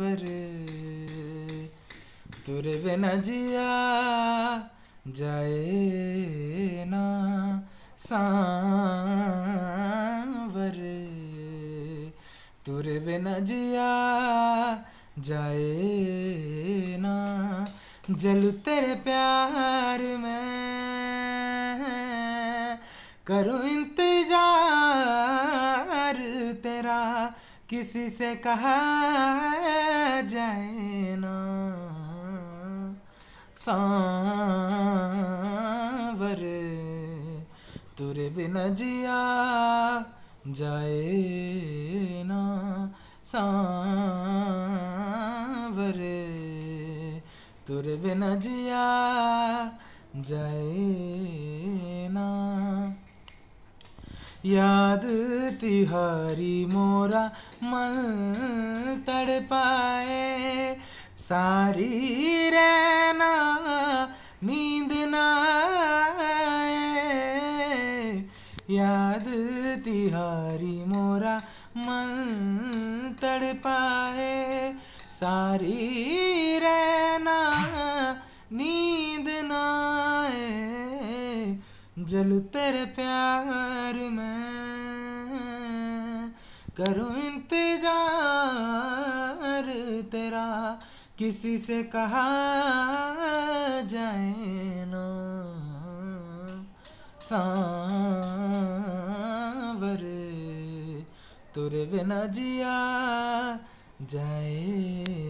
वर तुरे बिना जिया जाए ना सांवर। तुरे बिना जिया जाए ना जलू तेरे प्यार में करूँ इंतज़ार। किसी से कहा जाए ना। सांवर तुरे बिना जिया जाए ना। सांवर तुरे बिना जिया जाए याद तिहारी मोरा मन तड़ पाए सारी रहना नींद ना याद तिहारी मोरा मन तड़ पाए सारी रहना नींद ना जल तेरे प्यार में करूँ इंतज़ार, तेरा किसी से कहा जाए ना। सांवर तुरे बिना जिया जाए